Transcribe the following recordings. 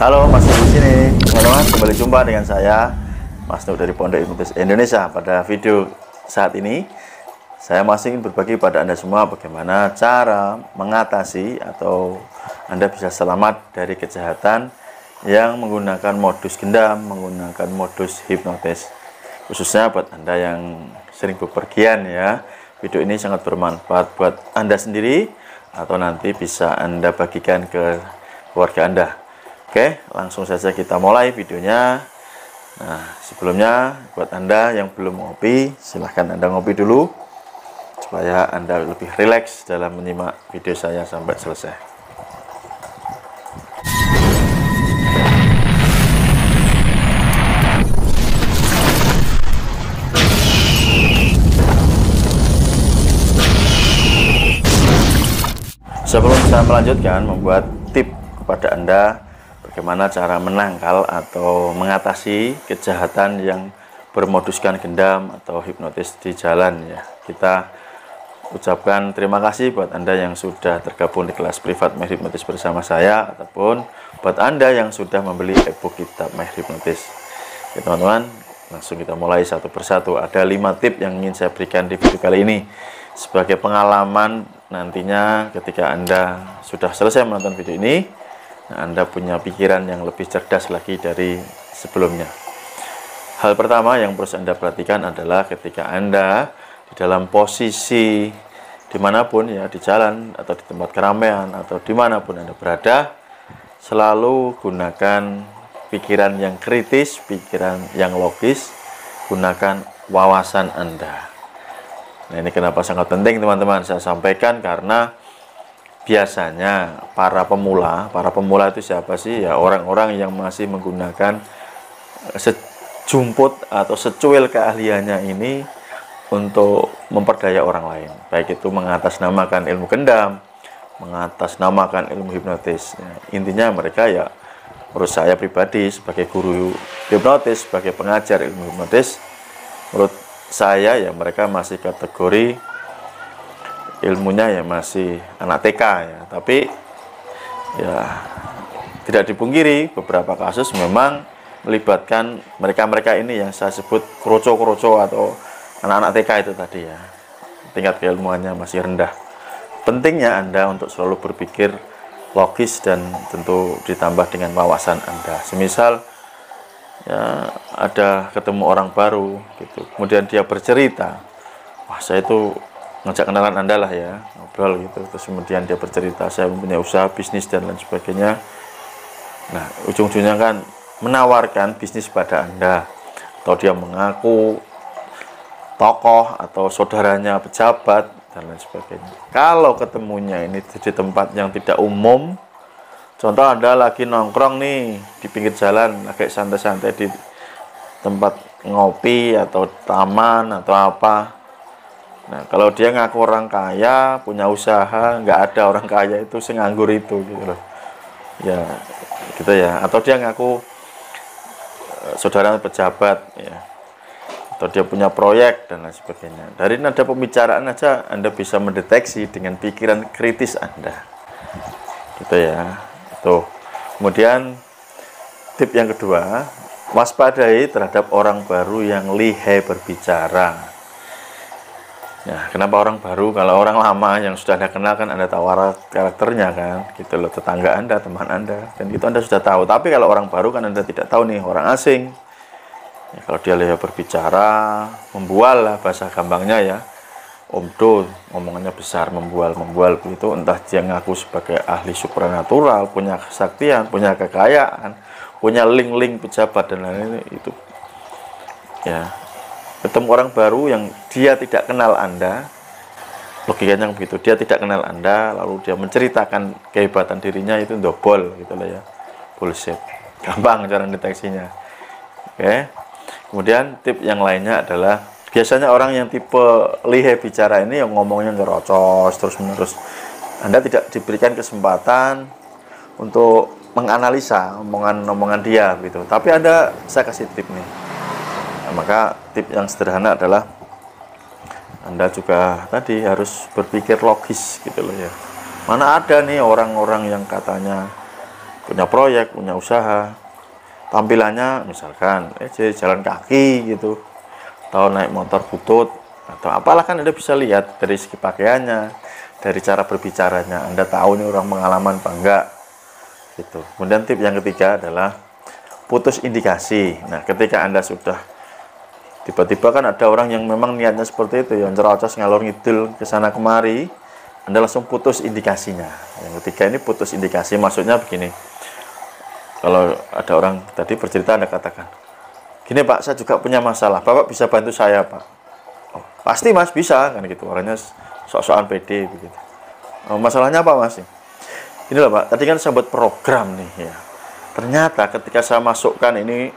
Halo, masih di sini. Teman-teman, kembali jumpa dengan saya, Mas Nur dari Pondok Ilmu Indonesia. Pada video saat ini, saya masih ingin berbagi pada Anda semua bagaimana cara mengatasi atau Anda bisa selamat dari kejahatan yang menggunakan modus gendam, menggunakan modus hipnotis. Khususnya buat Anda yang sering bepergian ya. Video ini sangat bermanfaat buat Anda sendiri atau nanti bisa Anda bagikan ke keluarga Anda. Oke, langsung saja kita mulai videonya. Nah, sebelumnya buat Anda yang belum ngopi, silahkan Anda ngopi dulu supaya Anda lebih rileks dalam menyimak video saya sampai selesai. Sebelum saya melanjutkan membuat tip kepada Anda bagaimana cara menangkal atau mengatasi kejahatan yang bermoduskan gendam atau hipnotis di jalan ya. Kita ucapkan terima kasih buat Anda yang sudah tergabung di kelas privat Hipnotis bersama saya ataupun buat Anda yang sudah membeli ebook kitab Hipnotis. Ya teman-teman, langsung kita mulai satu persatu. Ada lima tip yang ingin saya berikan di video kali ini sebagai pengalaman nantinya ketika Anda sudah selesai menonton video ini, Anda punya pikiran yang lebih cerdas lagi dari sebelumnya. Hal pertama yang harus Anda perhatikan adalah ketika Anda di dalam posisi di mana pun ya, di jalan atau di tempat keramaian atau di mana pun Anda berada, selalu gunakan pikiran yang kritis, pikiran yang logis, gunakan wawasan Anda. Nah ini kenapa sangat penting teman-teman saya sampaikan karena biasanya para pemula, para pemula itu siapa sih? Ya orang-orang yang masih menggunakan sejumput atau secuil keahliannya ini untuk memperdaya orang lain. Baik itu mengatasnamakan ilmu kendam, mengatasnamakan ilmu hipnotis. Ya, intinya mereka ya menurut saya pribadi sebagai guru hipnotis, sebagai pengajar ilmu hipnotis, menurut saya ya mereka masih kategori ilmunya ya masih anak TK ya. Tapi ya tidak dipungkiri beberapa kasus memang melibatkan mereka-mereka ini yang saya sebut kroco-kroco atau anak-anak TK itu tadi ya. Tingkat keilmuannya masih rendah. Pentingnya Anda untuk selalu berpikir logis dan tentu ditambah dengan wawasan Anda. Semisal ya ada ketemu orang baru gitu. Kemudian dia bercerita wah saya itu ngajak kenalan anda lah ya ngobrol gitu. Terus kemudian dia bercerita saya mempunyai usaha bisnis dan lain sebagainya. Nah ujung-ujungnya kan menawarkan bisnis pada anda. Atau dia mengaku tokoh atau saudaranya pejabat dan lain sebagainya. Kalau ketemunya ini di tempat yang tidak umum Contoh Anda lagi nongkrong nih di pinggir jalan, agak santai-santai di tempat ngopi atau taman atau apa. Nah, kalau dia ngaku orang kaya, punya usaha, nggak ada orang kaya itu senganggur itu gitu loh. Ya, gitu ya. Atau dia ngaku uh, saudara pejabat ya. Atau dia punya proyek dan lain sebagainya. Dari nada pembicaraan aja Anda bisa mendeteksi dengan pikiran kritis Anda. Gitu ya. Tuh. Kemudian tip yang kedua, waspadai terhadap orang baru yang lihai berbicara. Ya, kenapa orang baru? Kalau orang lama yang sudah Anda kenal kan Anda tahu karakternya kan, gitu loh, tetangga Anda, teman Anda, dan itu Anda sudah tahu. Tapi kalau orang baru kan Anda tidak tahu nih, orang asing. Ya, kalau dia lihai berbicara, membual lah bahasa gampangnya ya Omdo omongannya besar membual membual begitu entah dia ngaku sebagai ahli supranatural punya kesaktian punya kekayaan punya link-link pejabat dan lain-lain itu ya ketemu orang baru yang dia tidak kenal anda. Logikanya begitu. Dia tidak kenal anda lalu dia menceritakan kehebatan dirinya itu dobol gitu lah ya. Bullshit. Gampang cara deteksinya. Oke. Kemudian tip yang lainnya adalah biasanya orang yang tipe lihe bicara ini yang ngomongnya ngerocos terus menerus anda tidak diberikan kesempatan untuk menganalisa omongan-omongan dia gitu. Tapi ada saya kasih tip nih nah, maka tip yang sederhana adalah anda juga tadi harus berpikir logis gitu loh ya. Mana ada nih orang-orang yang katanya punya proyek punya usaha. Tampilannya misalkan eh jalan kaki gitu. Atau naik motor butut atau apalah kan anda bisa lihat dari segi pakaiannya dari cara berbicaranya. Anda tahu ini orang pengalaman apa enggak? Gitu. Kemudian tip yang ketiga adalah putus indikasi. Nah ketika anda sudah tiba-tiba kan ada orang yang memang niatnya seperti itu yang cerocos ngalor ngidul ke sana kemari anda langsung putus indikasinya. Yang ketiga ini putus indikasi, maksudnya begini. Kalau ada orang tadi bercerita, Anda katakan, gini Pak, saya juga punya masalah. Bapak bisa bantu saya Pak? Oh, pasti Mas bisa, kan gitu. Orangnya sok-sokan PD begitu. Oh, masalahnya apa Mas? Ini Pak, tadi kan saya buat program nih ya. Ternyata ketika saya masukkan ini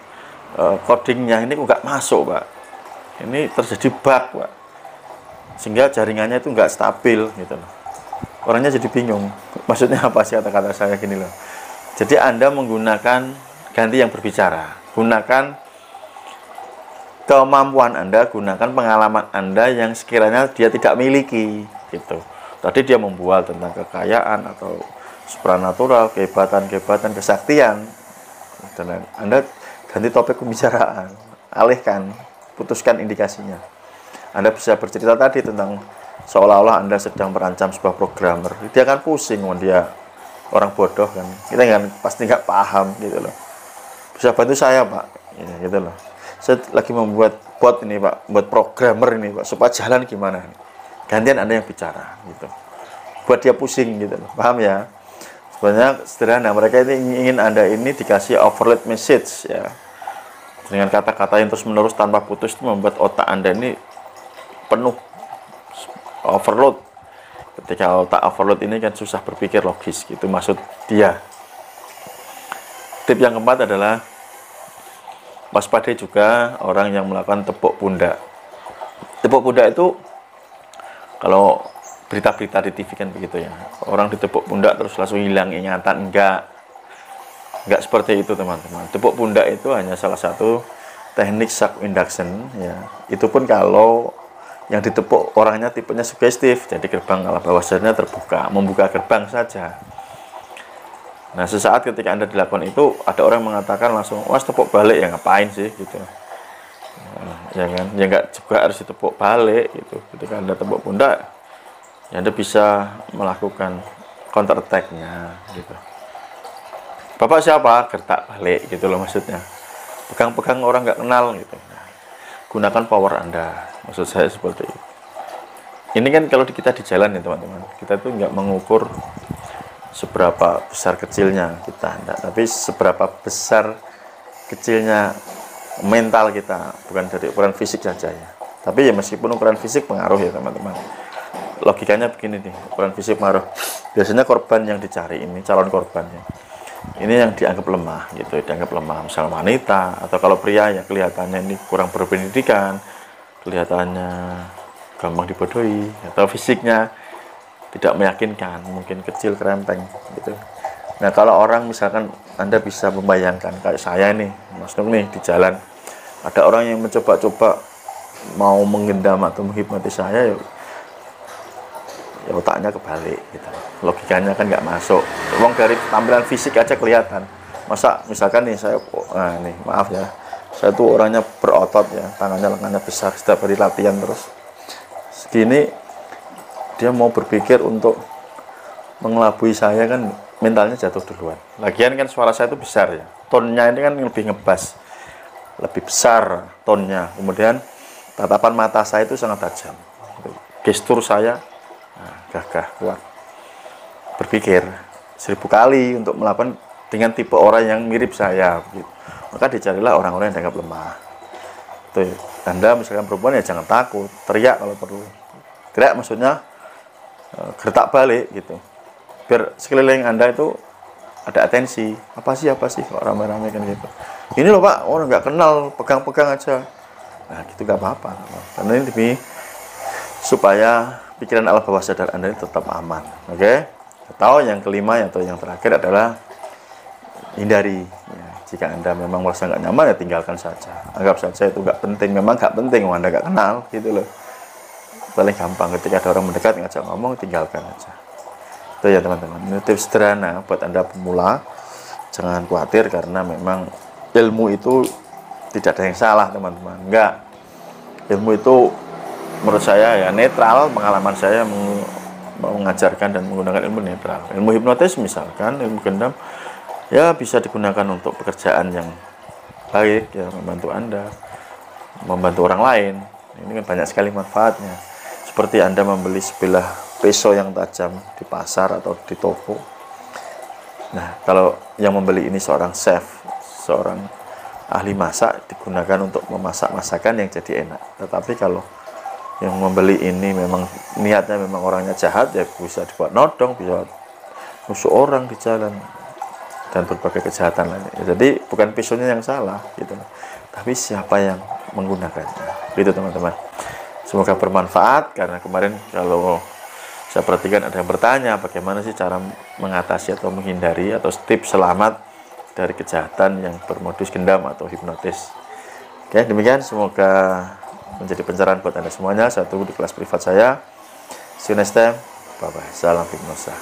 uh, codingnya ini nggak masuk Pak. Ini terjadi bug Pak. Sehingga jaringannya itu nggak stabil gitu loh. Orangnya jadi bingung. Maksudnya apa sih kata-kata saya gini loh. Jadi anda menggunakan ganti yang berbicara. Gunakan kemampuan anda gunakan pengalaman anda yang sekiranya dia tidak miliki gitu. Tadi dia membual tentang kekayaan atau supranatural kehebatan-kehebatan kesaktian dan anda ganti topik pembicaraan alihkan putuskan indikasinya anda bisa bercerita tadi tentang seolah-olah Anda sedang merancam sebuah programmer. Dia akan pusing, dia orang bodoh kan. Kita kan pasti nggak paham gitu loh. Bisa bantu saya Pak, ya, gitu loh. Saya lagi membuat bot ini Pak, buat programmer ini Pak, supaya jalan gimana nih. Gantian Anda yang bicara gitu. Buat dia pusing gitu loh, paham ya? Sebenarnya sederhana, mereka ini ingin Anda ini dikasih overload message ya. Dengan kata-kata yang terus menerus tanpa putus itu membuat otak Anda ini penuh overload. Ketika otak overload ini kan susah berpikir logis gitu maksud dia. Tip yang keempat adalah waspadai juga orang yang melakukan tepuk pundak. Tepuk pundak itu kalau berita-berita di TV kan begitu ya. Orang ditepuk pundak terus langsung hilang ingatan enggak enggak seperti itu teman-teman. Tepuk pundak itu hanya salah satu teknik shock induction ya. Itu pun kalau yang ditepuk orangnya tipenya sugestif jadi gerbang alam bawah sadarnya terbuka membuka gerbang saja. Nah sesaat ketika anda dilakukan itu ada orang mengatakan langsung was tepuk balik. Ya ngapain sih gitu. Nah, ya kan? Ya nggak juga harus ditepuk balik gitu. Ketika anda tepuk pundak ya anda bisa melakukan counter attack-nya gitu bapak siapa? Gertak balik gitu loh maksudnya. Pegang-pegang orang nggak kenal gitu. Gunakan power anda. Maksud saya seperti itu. Ini kan kalau kita di jalan ya teman-teman. Kita tuh nggak mengukur seberapa besar kecilnya kita enggak, tapi seberapa besar kecilnya mental kita. Bukan dari ukuran fisik saja ya. Tapi ya meskipun ukuran fisik pengaruh ya teman-teman. Logikanya begini nih. Ukuran fisik pengaruh. Biasanya korban yang dicari ini calon korbannya ini yang dianggap lemah gitu. Dianggap lemah misalnya wanita atau kalau pria ya kelihatannya ini kurang berpendidikan kelihatannya gampang dibodohi atau fisiknya tidak meyakinkan mungkin kecil kerempeng gitu. Nah kalau orang misalkan anda bisa membayangkan kayak saya ini Mas nih di jalan ada orang yang mencoba-coba mau menggendam atau menghipnotis saya ya ya otaknya kebalik gitu. Logikanya kan nggak masuk. Uang dari tampilan fisik aja kelihatan. Masa misalkan nih saya nah nih maaf ya. Saya tuh orangnya berotot ya tangannya lengannya besar setiap hari latihan terus. Segini dia mau berpikir untuk mengelabui saya kan mentalnya jatuh duluan. Lagian kan suara saya itu besar ya. Tonnya ini kan lebih ngebas. Lebih besar tonnya. Kemudian tatapan mata saya itu sangat tajam. Gestur saya gagah kuat. Berpikir seribu kali untuk melakukan dengan tipe orang yang mirip saya gitu. maka dicarilah orang-orang yang dianggap lemah. Tuh anda misalkan perempuan ya jangan takut teriak kalau perlu. Teriak maksudnya eh, gertak balik gitu. Biar sekeliling anda itu ada atensi. Apa sih apa sih kok ramai-ramai kan gitu. Ini loh pak orang nggak kenal pegang-pegang aja. Nah gitu nggak apa-apa karena ini demi supaya pikiran alam bawah sadar Anda ini tetap aman. Oke? Okay? Atau yang kelima atau yang terakhir adalah hindari. Ya, jika Anda memang merasa nggak nyaman ya tinggalkan saja. Anggap saja itu nggak penting. Memang nggak penting, Anda nggak kenal, gitu loh. Paling gampang ketika ada orang mendekat ngajak ngomong tinggalkan aja. Itu ya teman-teman. Ini tips sederhana buat Anda pemula jangan khawatir karena memang ilmu itu tidak ada yang salah teman-teman enggak ilmu itu menurut saya ya netral pengalaman saya mengajarkan dan menggunakan ilmu netral. Ilmu hipnotis misalkan ilmu gendam ya bisa digunakan untuk pekerjaan yang baik ya membantu anda membantu orang lain. Ini kan banyak sekali manfaatnya. Seperti anda membeli sebilah pisau yang tajam di pasar atau di toko. Nah kalau yang membeli ini seorang chef seorang ahli masak digunakan untuk memasak masakan yang jadi enak. Tetapi kalau yang membeli ini memang niatnya memang orangnya jahat ya bisa dibuat nodong bisa musuh orang di jalan dan berbagai kejahatan lainnya. Jadi bukan pisaunya yang salah gitu. Tapi siapa yang menggunakannya? Gitu teman-teman. Semoga bermanfaat karena kemarin kalau saya perhatikan ada yang bertanya bagaimana sih cara mengatasi atau menghindari atau tips selamat dari kejahatan yang bermodus gendam atau hipnotis? Oke demikian. Semoga menjadi pencerahan buat anda semuanya. Saya tunggu di kelas privat saya. See you next time. Bye bye salam hipnosa